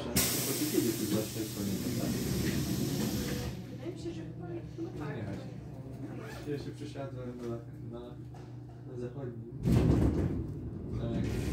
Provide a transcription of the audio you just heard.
przepraszam, bo ty kiedy właśnie pamiętasz? Wydaje mi się, że chyba no tak. Ja się przesiadłem na, na, na zachodnim. Tak.